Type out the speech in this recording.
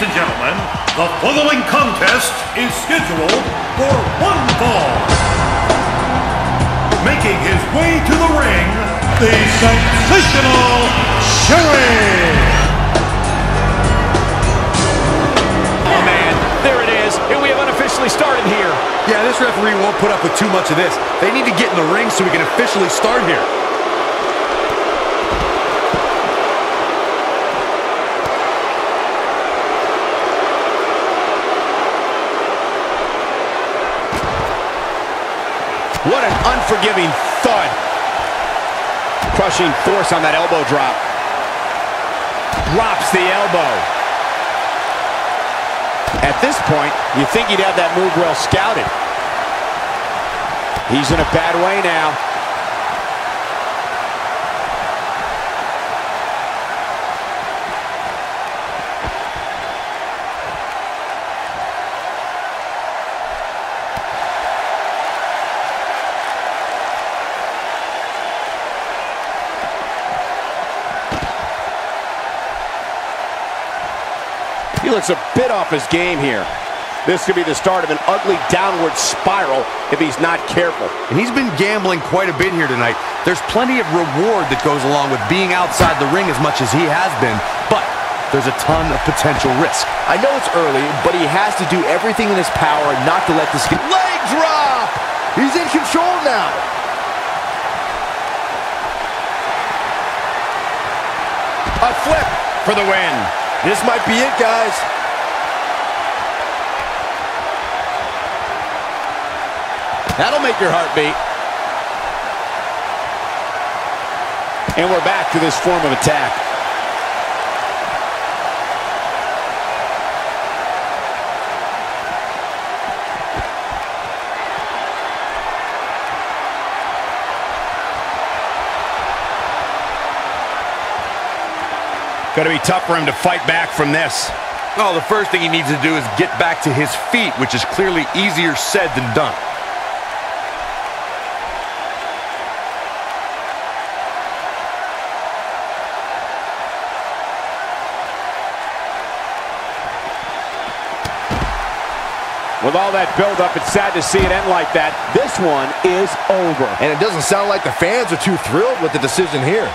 Ladies and gentlemen, the following contest is scheduled for one fall. Making his way to the ring, the sensational Sherri. Oh man, there it is, and we have unofficially started here. Yeah, this referee won't put up with too much of this. They need to get in the ring so we can officially start here. What an unforgiving thud. Crushing force on that elbow drop. Drops the elbow. At this point, you think he'd have that move well scouted. He's in a bad way now. He looks a bit off his game here. This could be the start of an ugly downward spiral if he's not careful. And he's been gambling quite a bit here tonight. There's plenty of reward that goes along with being outside the ring as much as he has been, but there's a ton of potential risk. I know it's early, but he has to do everything in his power not to let this get... Leg drop! He's in control now. A flip for the win. This might be it, guys. That'll make your heart beat. And we're back to this form of attack. Going to be tough for him to fight back from this. Oh, the first thing he needs to do is get back to his feet, which is clearly easier said than done. With all that buildup, it's sad to see it end like that. This one is over. And it doesn't sound like the fans are too thrilled with the decision here.